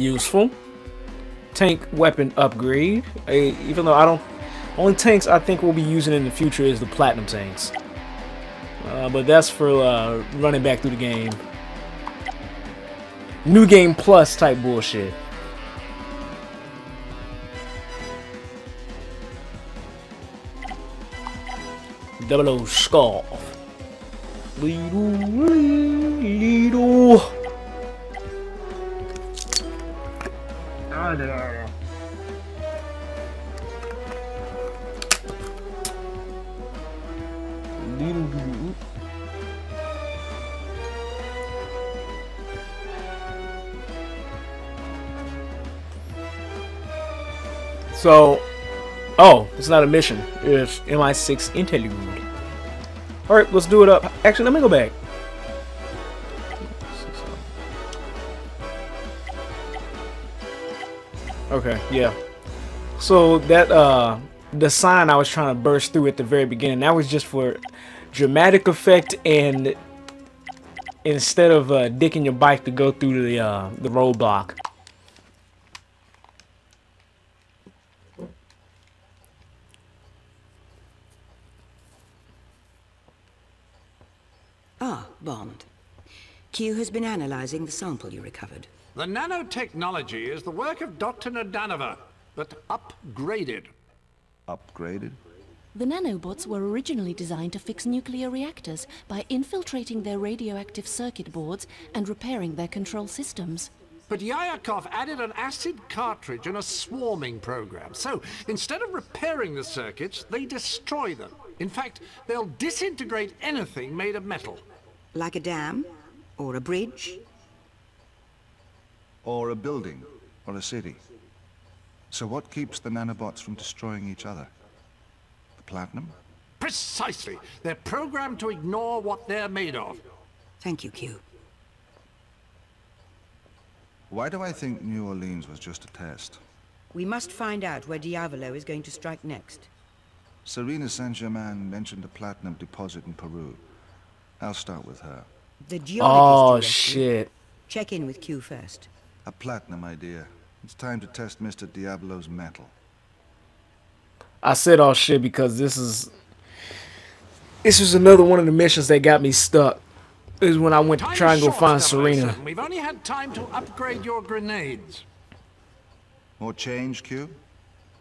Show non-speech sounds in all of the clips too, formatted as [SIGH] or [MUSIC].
Useful. Tank weapon upgrade. A, even though I don't... Only tanks I think we'll be using in the future is the platinum tanks. Uh, but that's for uh, running back through the game. New game plus type bullshit. Double O Scarf. Little, little. There. Little, little. So, oh, it's not a mission. It's MI6 interlude. All right, let's do it up. Actually, let me go back. Okay, yeah. So that uh the sign I was trying to burst through at the very beginning, that was just for dramatic effect and instead of uh, dicking your bike to go through the uh, the roadblock. Ah, Bond. Q has been analyzing the sample you recovered. The nanotechnology is the work of Dr. Nadanova, but upgraded. Upgraded? The nanobots were originally designed to fix nuclear reactors by infiltrating their radioactive circuit boards and repairing their control systems. But Yayakov added an acid cartridge and a swarming program. So instead of repairing the circuits, they destroy them. In fact, they'll disintegrate anything made of metal. Like a dam? Or a bridge? Or a building? Or a city? So what keeps the nanobots from destroying each other? The platinum? Precisely. They're programmed to ignore what they're made of. Thank you, Q. Why do I think New Orleans was just a test? We must find out where Diavolo is going to strike next. Serena Saint-Germain mentioned a platinum deposit in Peru. I'll start with her. The geologist Oh directed- shit. Check in with Q first. A platinum idea. It's time to test Mr. Diavolo's metal. I said all shit because this is this was another one of the missions that got me stuck. Is when I went to try and go short, find 007. Serena. We've only had time to upgrade your grenades. More change, Q?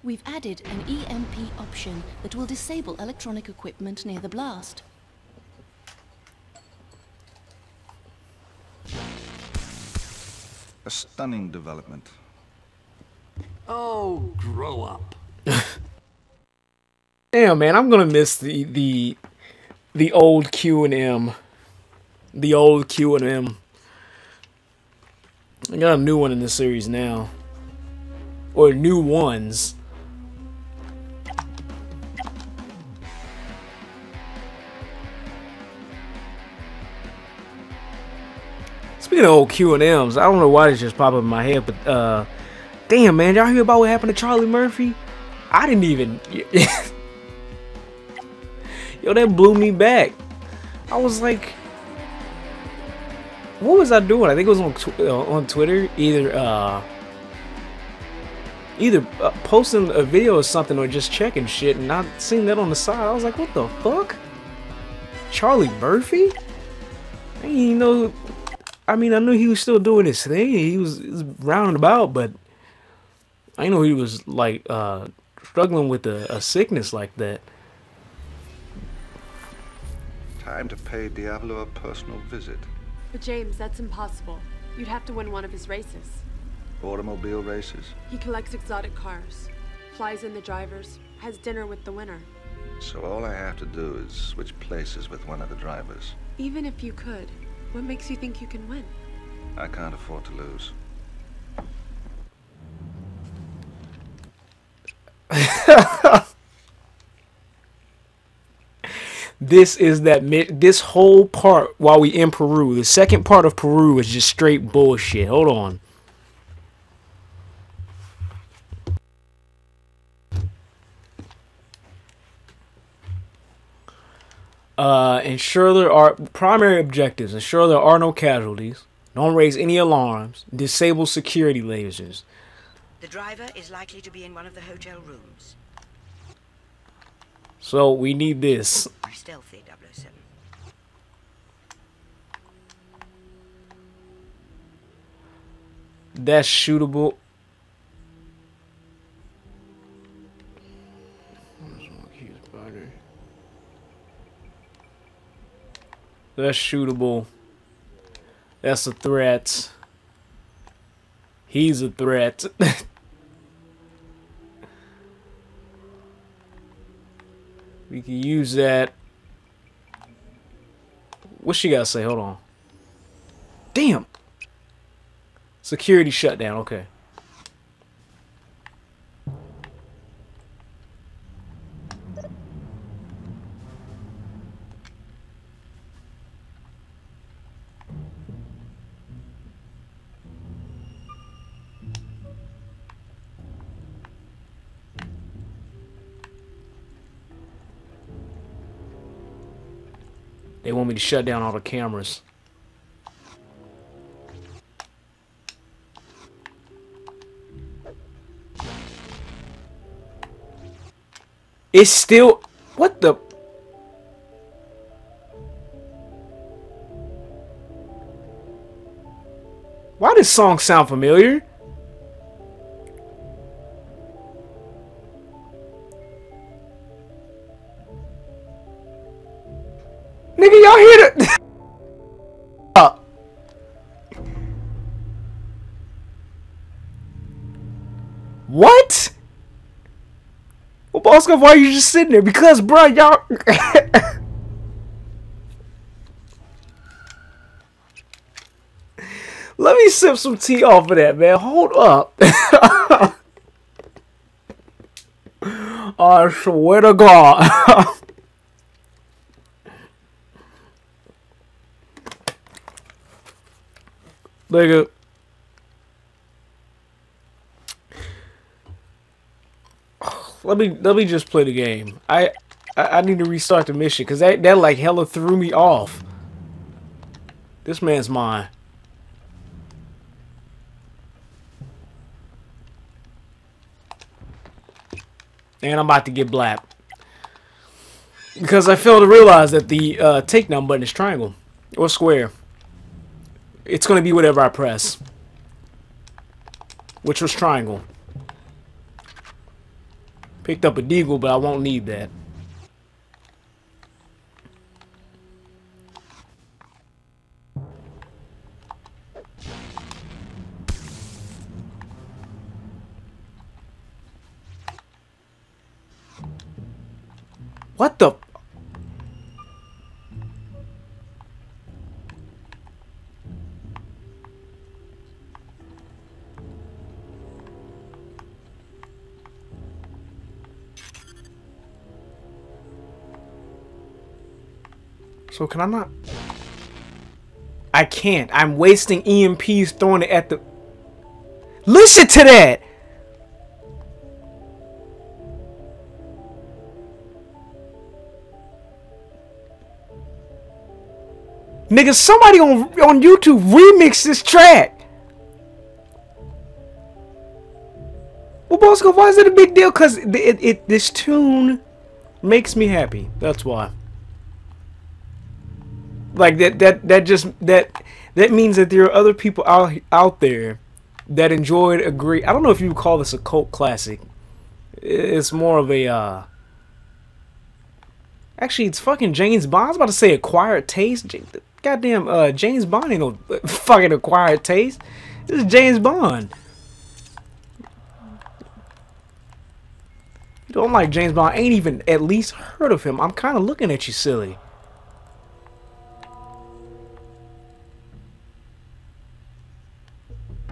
We've added an EMP option that will disable electronic equipment near the blast. A stunning development. Oh, grow up. [LAUGHS] Damn man, I'm gonna miss the the the old Q and M. The old Q and M. I got a new one in the series now. Or new ones. Speaking of old Q and M's, I don't know why this just popped up in my head, but uh damn man, y'all hear about what happened to Charlie Murphy? I didn't even [LAUGHS] Yo, that blew me back. I was like, what was I doing? I think it was on tw- uh, on Twitter, either uh, either uh, posting a video or something, or just checking shit, and I seen that on the side. I was like, what the fuck? Charlie Murphy? I didn't even know. I mean, I knew he was still doing his thing. He was, he was rounding about, but I know he was like uh, struggling with a, a sickness like that. Time to pay Diavolo a personal visit. But James, that's impossible. You'd have to win one of his races. Automobile races. He collects exotic cars, flies in the drivers, has dinner with the winner. So all I have to do is switch places with one of the drivers. Even if you could, what makes you think you can win? I can't afford to lose. This is that this whole part while we in Peru. The second part of Peru is just straight bullshit. Hold on. Uh, ensure there are primary objectives. Ensure there are no casualties. Don't raise any alarms. Disable security lasers. The driver is likely to be in one of the hotel rooms. So we need this. Stealthy 007. That's shootable. That's shootable. That's a threat. He's a threat. [LAUGHS] we can use that. What she gotta say? Hold on. Damn. Security shutdown. Okay. They want me to shut down all the cameras. It's still... What the... Why does song sound familiar? Bosco, why you just sitting there? Because, bro, y'all... [LAUGHS] Let me sip some tea off of that, man. Hold up. [LAUGHS] I swear to God. [LAUGHS] Nigga. Let me let me just play the game. I I, I need to restart the mission because that that like hella threw me off. This man's mine. And I'm about to get blapped. Because I failed to realize that the uh, takedown button is triangle. Or square. It's going to be whatever I press. Which was triangle. Picked up a deagle, but I won't need that. What the? So can I not? I can't. I'm wasting EMPs throwing it at the... Listen to that! Nigga, somebody on on YouTube remix this track. Well, Bosco, why is it a big deal? Cause it, it, it this tune makes me happy. That's why. Like that that that just that that means that there are other people out out there that enjoyed a great. I don't know if you would call this a cult classic. It's more of a. uh Actually, it's fucking James Bond. I was about to say acquired taste. Goddamn, uh, James Bond ain't no [LAUGHS] fucking acquired taste. This is James Bond. You don't like James Bond. Ain't even at least heard of him. I'm kind of looking at you silly.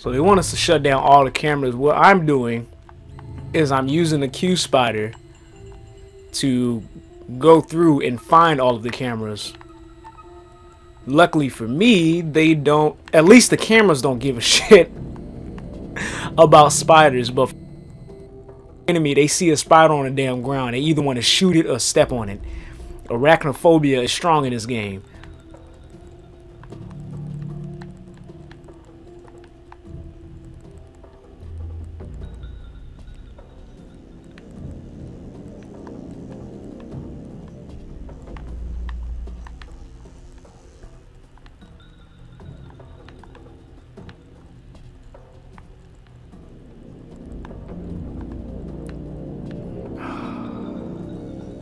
So they want us to shut down all the cameras. What I'm doing is I'm using the Q spider to go through and find all of the cameras. Luckily for me, they don't, at least the cameras don't give a [LAUGHS] shit about spiders, but enemy, they see a spider on the damn ground. They either want to shoot it or step on it. Arachnophobia is strong in this game.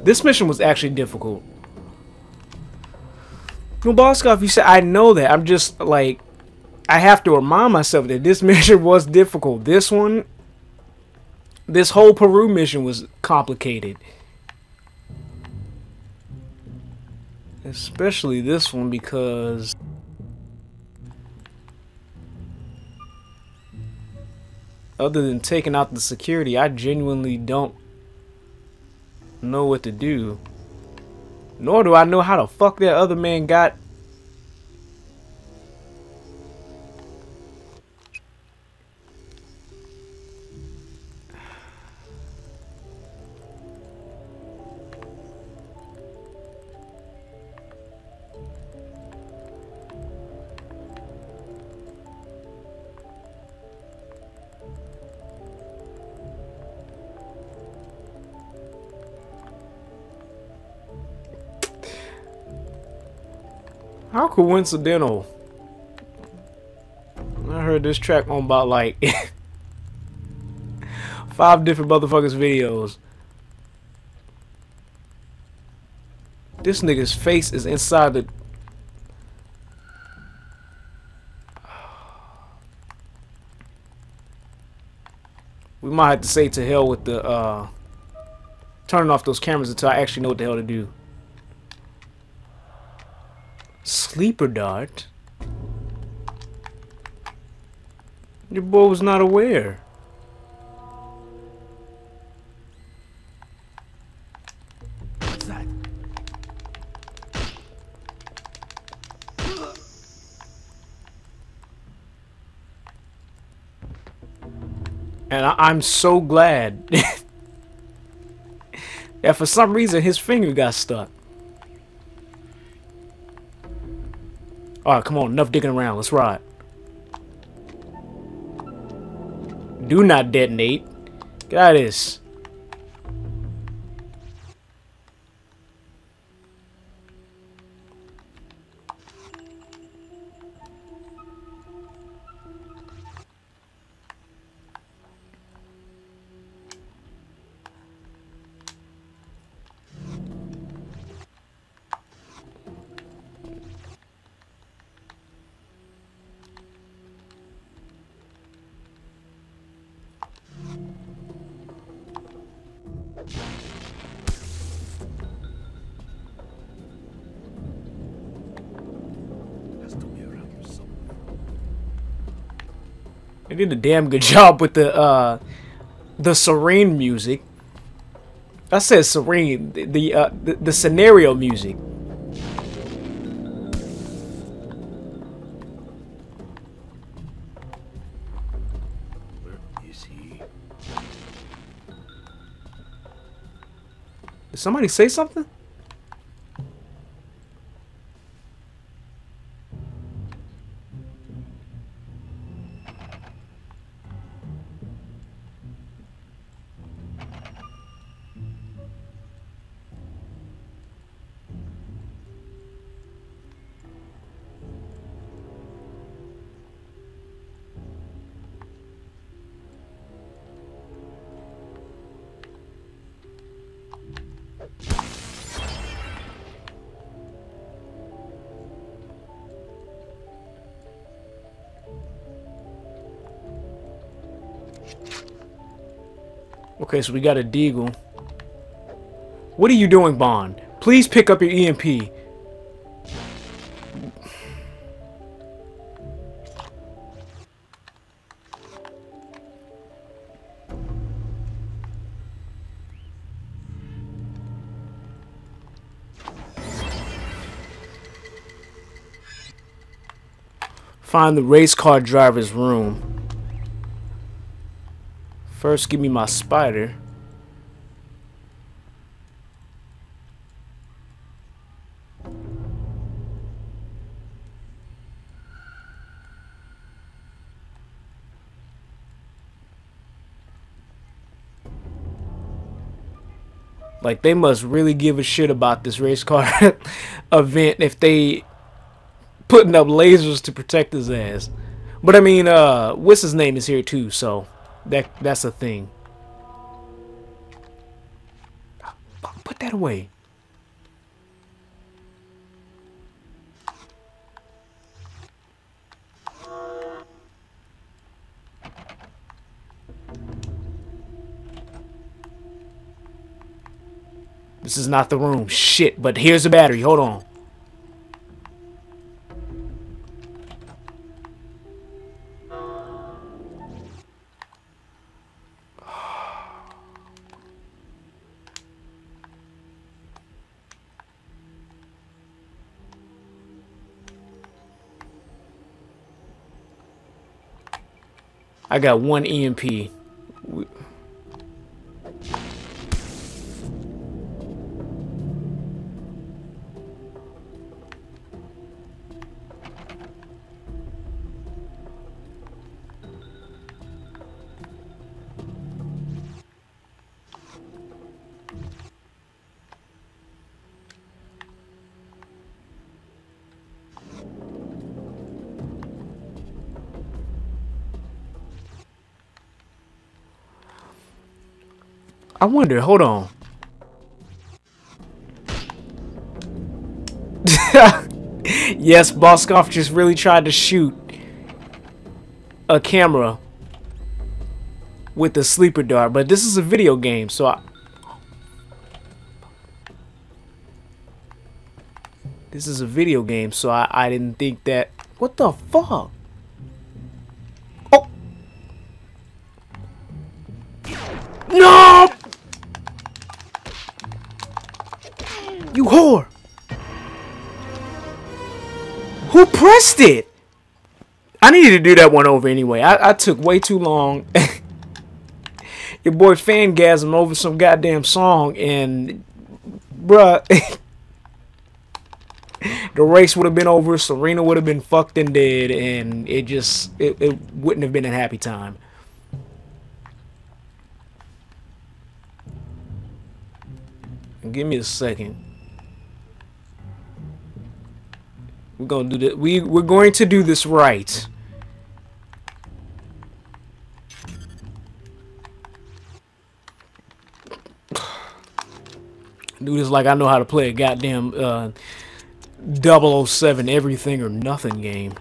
This mission was actually difficult. No, Boscov, you said I know that. I'm just like, I have to remind myself that this [LAUGHS] mission was difficult. This one, this whole Peru mission was complicated. Especially this one because other than taking out the security, I genuinely don't know what to do. Nor do I know how the fuck that other man got How coincidental. I heard this track on about like [LAUGHS] five different motherfuckers videos. This nigga's face is inside the [SIGHS] We might have to say to hell with the uh turning off those cameras until I actually know what the hell to do. Sleeper dart? Your boy was not aware. What's that? And I I'm so glad [LAUGHS] that for some reason his finger got stuck. Alright, come on, enough digging around, let's ride. Do not detonate. Get out of this. Did a damn good [LAUGHS] job with the uh the serene music. I said serene, the the, uh, the, the scenario music. Where is he? Did somebody say something? Okay, so we got a deagle. What are you doing, Bond? Please pick up your EMP. Find the race car driver's room. First, give me my spider. Like they must really give a shit about this race car [LAUGHS] event if they putting up lasers to protect his ass. But I mean, uh, what's his name is here too, so that that's a thing. Put that away. This is not the room. Shit, but here's the battery. Hold on. I got one EMP. I wonder, hold on. [LAUGHS] yes, Boscov just really tried to shoot a camera with the sleeper dart, but this is a video game, so I... This is a video game, so I, I didn't think that... What the fuck? It? I needed to do that one over anyway. I, I took way too long. [LAUGHS] Your boy fangasm over some goddamn song and bruh [LAUGHS] the race would have been over, Serena would have been fucked and dead, and it just it, it wouldn't have been a happy time. Give me a second. We're gonna do this. We we're going to do this right. [SIGHS] Do this like I know how to play a goddamn uh, 007 everything or nothing game.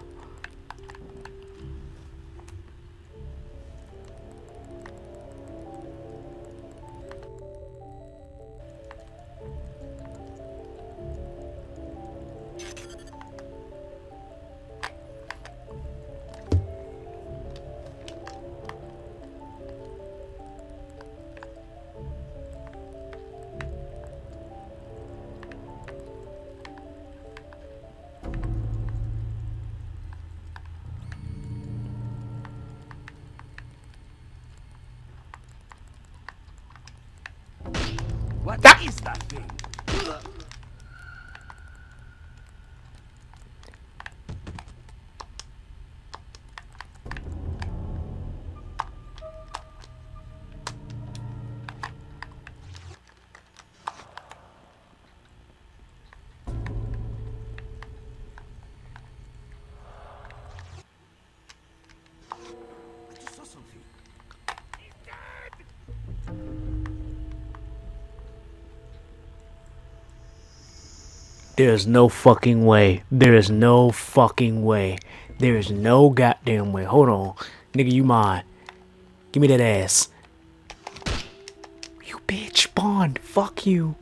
That There is no fucking way. There is no fucking way. There is no goddamn way. Hold on. Nigga, you mine. Give me that ass. You bitch, Bond. Fuck you.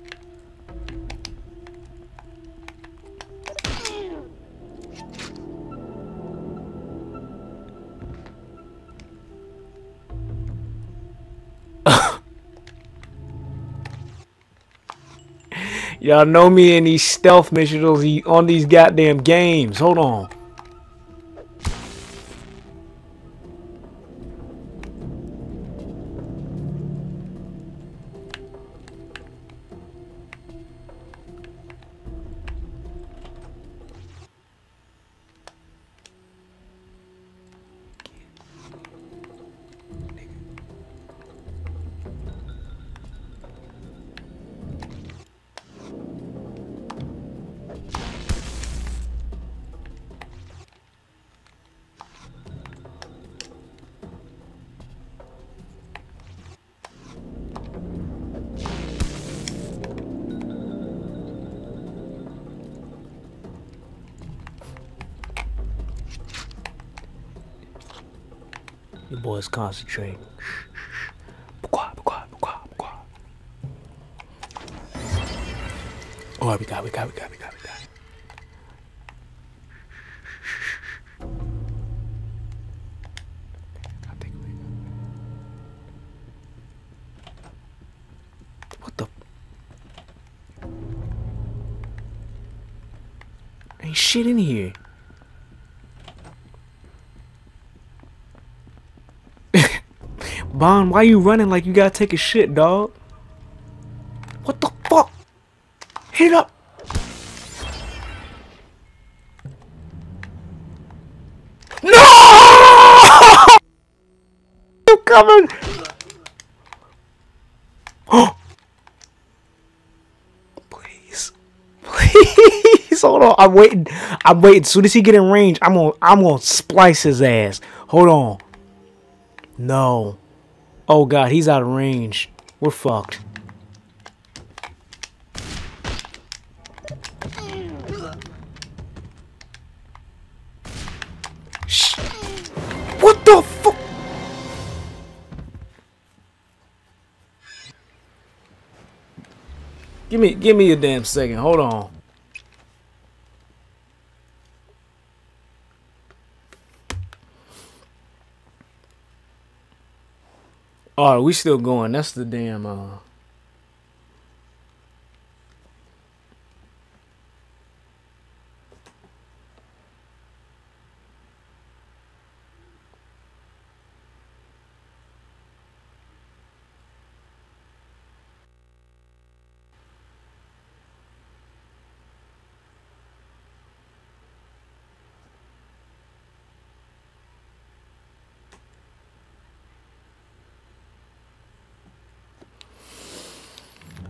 Y'all know me in these stealth missions on these goddamn games. Hold on. Alright, oh, we got, we got, we got, we got, we got. I think we What the? Ain't shit in here. Bond, why you running like you gotta take a shit, dog? What the fuck? Hit it up! No! [LAUGHS] You coming? Oh! [GASPS] Please. Please. [LAUGHS] Hold on. I'm waiting. I'm waiting. As soon as he get in range, I'm gonna I'm gonna splice his ass. Hold on. No. Oh god, he's out of range. We're fucked. Shh. What the fuck? Give me give me a damn second. Hold on. Oh, we still going. That's the damn uh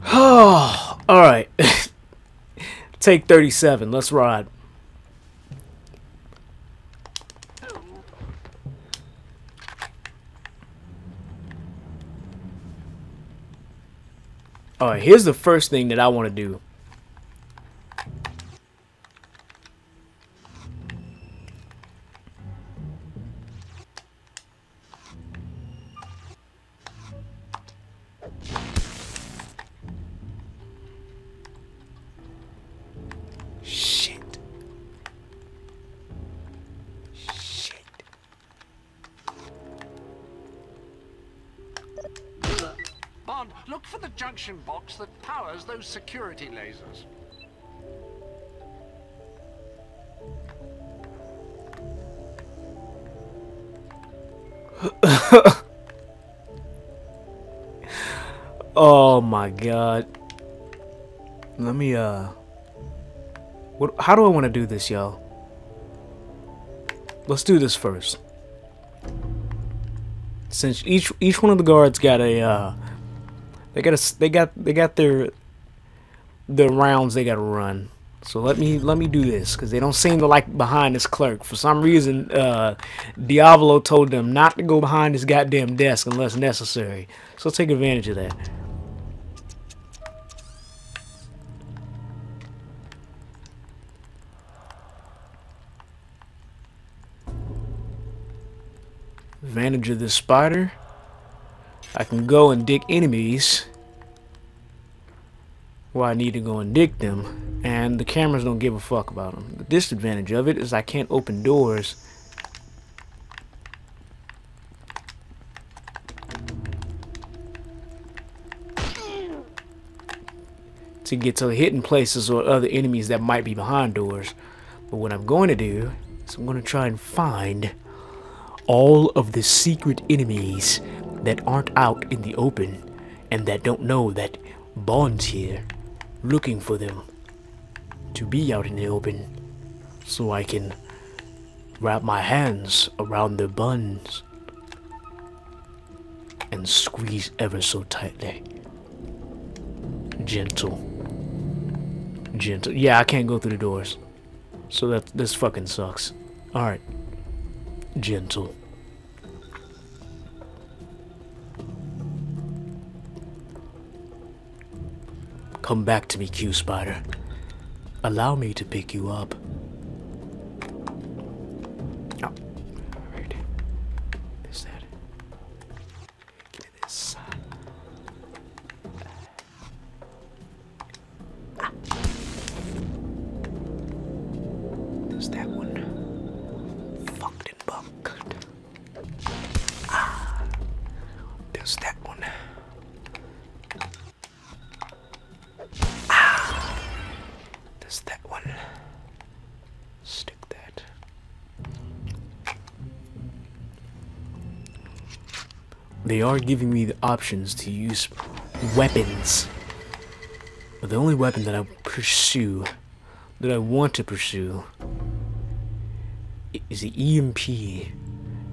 Oh, all right. Take 37. Let's ride. All right, here's the first thing that I want to do. Look for the junction box that powers those security lasers. [LAUGHS] Oh my god. Let me uh what how do I want to do this, y'all? Let's do this first. Since each each one of the guards got a uh they got a they got they got their the rounds they got to run. So let me let me do this because they don't seem to like behind this clerk. For some reason, uh, Diavolo told them not to go behind this goddamn desk unless necessary. So take advantage of that. Advantage of this spider. I can go and dick enemies where I need to go and dick them, and the cameras don't give a fuck about them. The disadvantage of it is I can't open doors. To get to the hidden places or other enemies that might be behind doors. But what I'm going to do is I'm going to try and find all of the secret enemies that aren't out in the open and that don't know that Bond's here looking for them to be out in the open so I can wrap my hands around their buns and squeeze ever so tightly. Gentle. Gentle. Yeah, I can't go through the doors. So that this fucking sucks. Alright. Gentle. Come back to me, Q Spider. Allow me to pick you up. They are giving me the options to use weapons. But the only weapon that I pursue, that I want to pursue, is the EMP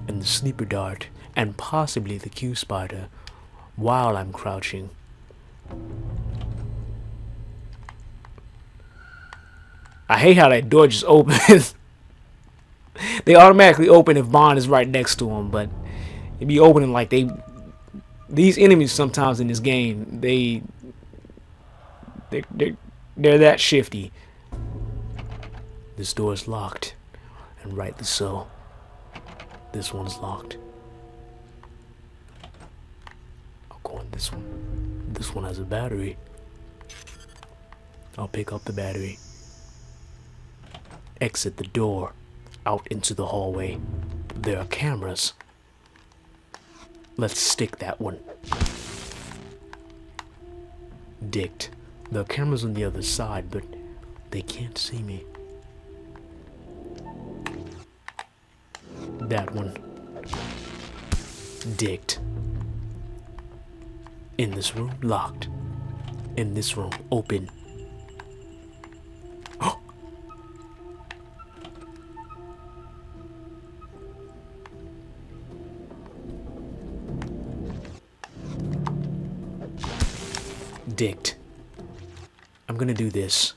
and the sleeper dart and possibly the Q spider while I'm crouching. I hate how that door just opens. [LAUGHS] they automatically open if Bond is right next to him, but be opening like they these enemies sometimes in this game they they they they're that shifty. This door is locked, and rightly so. This one's locked. I'll go on this one. This one has a battery. I'll pick up the battery. Exit the door. Out into the hallway. There are cameras. Let's stick that one. Dicked. The cameras on the other side, but they can't see me. That one. Dicked. In this room, locked. In this room, open. Dicked. I'm gonna do this.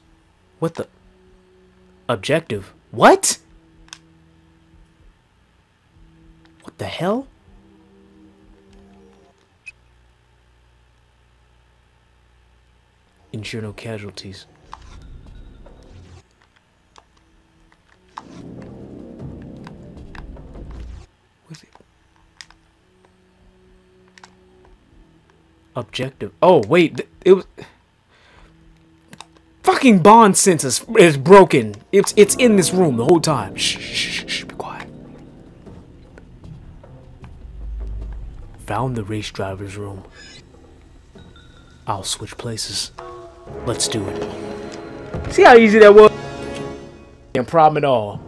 What the? Objective? What? What the hell? Ensure no casualties. Objective. Oh, wait. It was. Fucking bond sensor is broken. It's it's in this room the whole time. Shh, shh, shh, shh, be quiet. Found the race driver's room. I'll switch places. Let's do it. See how easy that was? No problem at all.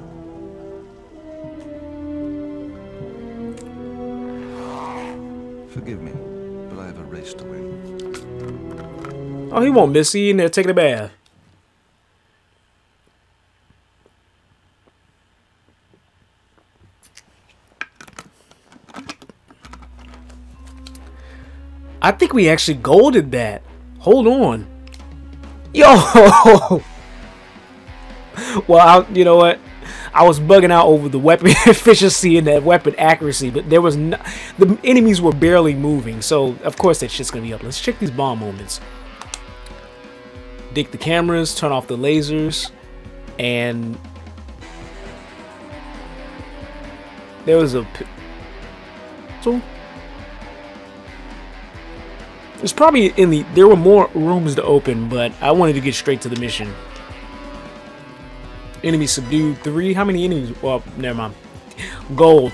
Oh, he won't miss. He in there taking a bath. I think we actually golded that. Hold on. Yo! [LAUGHS] well, I, you know what? I was bugging out over the weapon [LAUGHS] efficiency and that weapon accuracy, but there was no, the enemies were barely moving, so of course that shit's gonna be up. Let's check these Bond moments. Dig the cameras, turn off the lasers, and there was a so it's probably in the there were more rooms to open, but I wanted to get straight to the mission. Enemy subdued three. How many enemies? Well, never mind. Gold.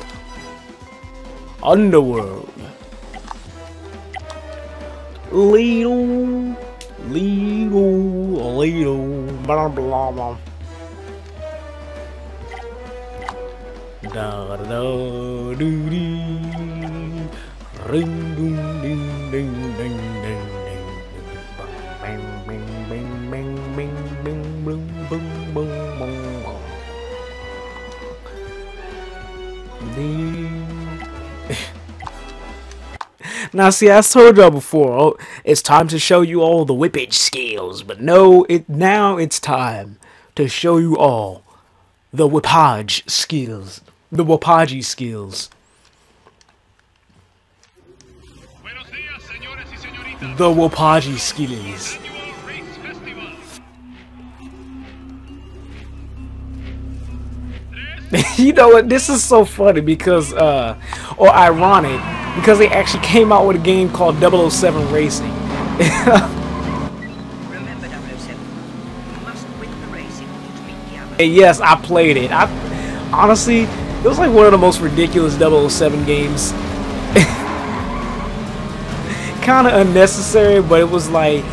Underworld. Little, little, little, blah blah blah. Da da da doo dee. Ring ding ding ding ding. Now, see, I told y'all before, oh, it's time to show you all the whippage skills, but no, it now it's time to show you all the whippage skills, the whippage skills. Buenos días, señores y señoritas. The Wapagi skills. Annual Race Festival. [LAUGHS] you know what? This is so funny because, uh, or ironic, because they actually came out with a game called 007 Racing. Remember 007. You must win the race in order to beat the other. and yes, I played it. I honestly, it was like one of the most ridiculous 007 games. [LAUGHS] kind of unnecessary, but it was like,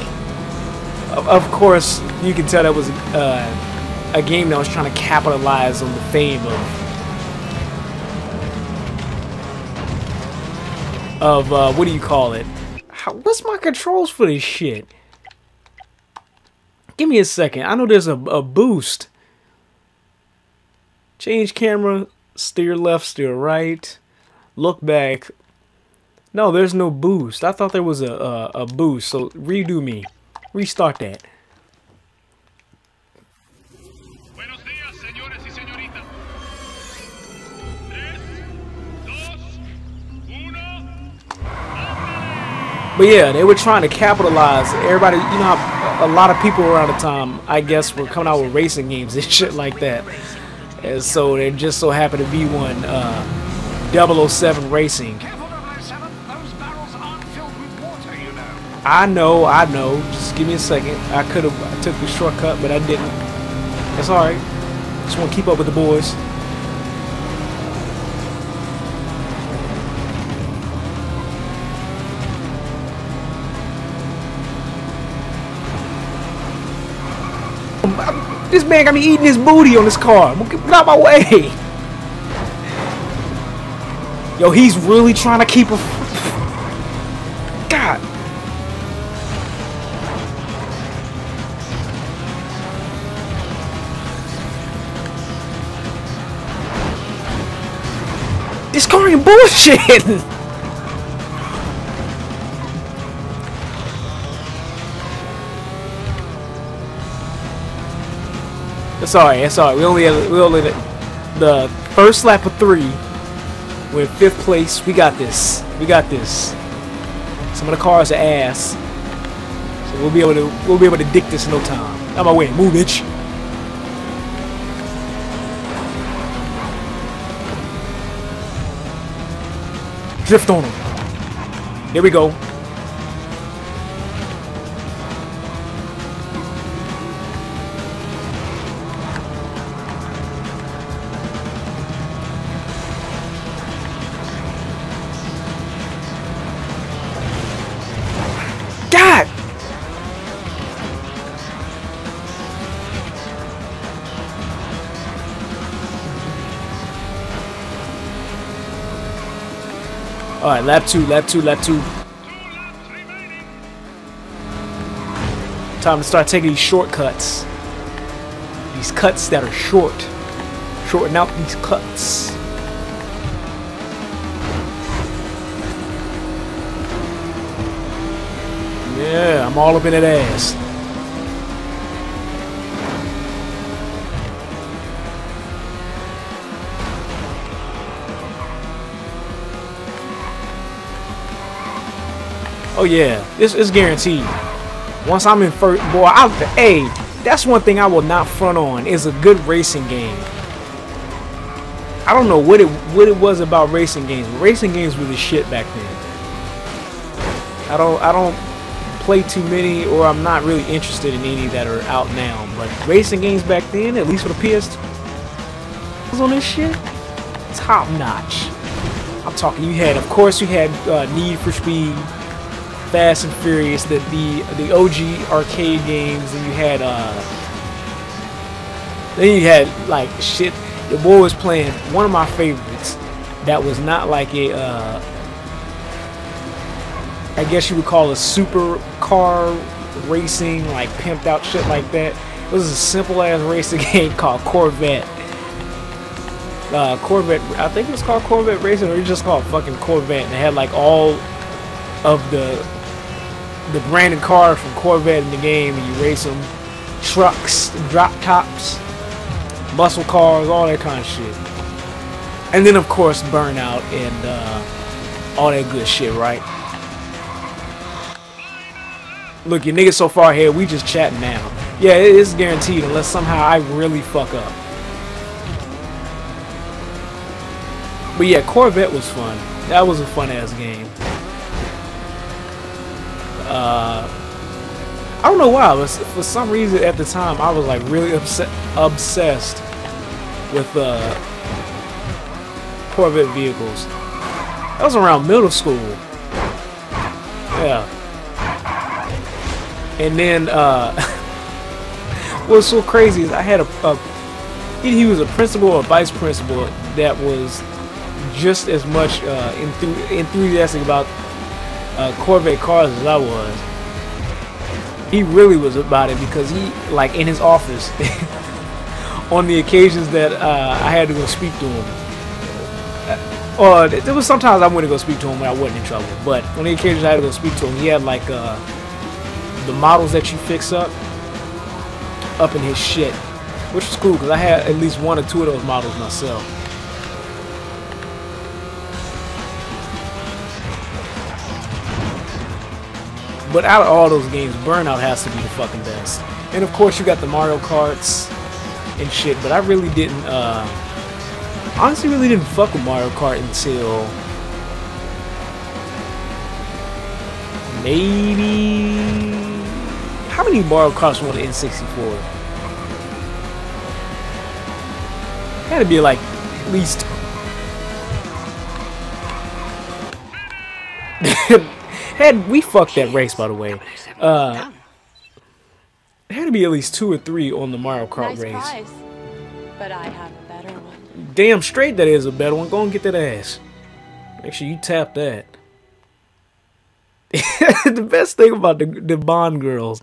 of, of course, you can tell that was uh, a game that was trying to capitalize on the fame of of uh, what do you call it? How, what's my controls for this shit? Give me a second. I know there's a, a boost. Change camera, steer left, steer right, look back. No, there's no boost. I thought there was a, a, a boost, so redo me. Restart that. But yeah, they were trying to capitalize. Everybody, you know a lot of people around the time, I guess, were coming out with racing games and [LAUGHS] shit like that. And so there just so happened to be one, uh, 007 Racing. Careful, 007. Those barrels aren't filled with water, you know. I know, I know. Just give me a second. I could have took the shortcut, but I didn't. That's alright. Just want to keep up with the boys. This man got me eating his booty on this car. Get out of my way. Yo, he's really trying to keep a. God. This car ain't bullshit. It's alright, it's alright. We only had, we only the first lap of three. We're in fifth place. We got this. We got this. Some of the cars are ass. So we'll be able to we'll be able to dick this in no time. Out my way, move bitch. Drift on him. There we go. Alright, lap two, lap two, lap two. Time to start taking these shortcuts. These cuts that are short. Shorten out these cuts. Yeah, I'm all up in that ass. Oh yeah, this is guaranteed. Once I'm in first, boy, I, hey, that's one thing I will not front on is a good racing game. I don't know what it what it was about racing games. Racing games were the shit back then. I don't I don't play too many, or I'm not really interested in any that are out now. But racing games back then, at least for the PS2, was on this shit top notch. I'm talking. You had, of course, you had uh, Need for Speed, Fast and Furious, that the the OG arcade games, and you had uh, then you had like shit. The boy was playing one of my favorites that was not like a uh, I guess you would call a super car racing, like pimped out shit like that. It was a simple ass racing [LAUGHS] game called Corvette. Uh, Corvette, I think it was called Corvette Racing, or it was just called fucking Corvette. And it had like all of the the branded cars from Corvette in the game, and you race them. Trucks, drop tops, muscle cars, all that kind of shit. And then of course Burnout and uh, all that good shit, right? Look, your niggas so far ahead, we just chatting now. Yeah, it is guaranteed unless somehow I really fuck up. But yeah, Corvette was fun. That was a fun ass game. Uh, I don't know why, but for some reason at the time I was like really obs obsessed with uh, Corvette vehicles. That was around middle school. Yeah. And then, uh, [LAUGHS] what's so crazy is I had a, a he was a principal or vice principal that was just as much uh, enthu- enthusiastic about uh, Corvette cars as I was. He really was about it because he, like, in his office, [LAUGHS] on the occasions that uh, I had to go speak to him, uh, or there was sometimes I went to go speak to him when I wasn't in trouble, but on the occasions I had to go speak to him, he had like uh, the models that you fix up up in his shit, which was cool because I had at least one or two of those models myself. But out of all those games, Burnout has to be the fucking best. And of course, you got the Mario Karts and shit. But I really didn't, uh, honestly, really didn't fuck with Mario Kart until maybe. How many Mario Karts were on the N64? Had to be like at least. [LAUGHS] had we fucked that race by the way. Uh, it had to be at least two or three on the Mario Kart Nice race. prize. But I have a better one. Damn straight that is a better one. Go and get that ass. Make sure you tap that. [LAUGHS] the best thing about the, the Bond girls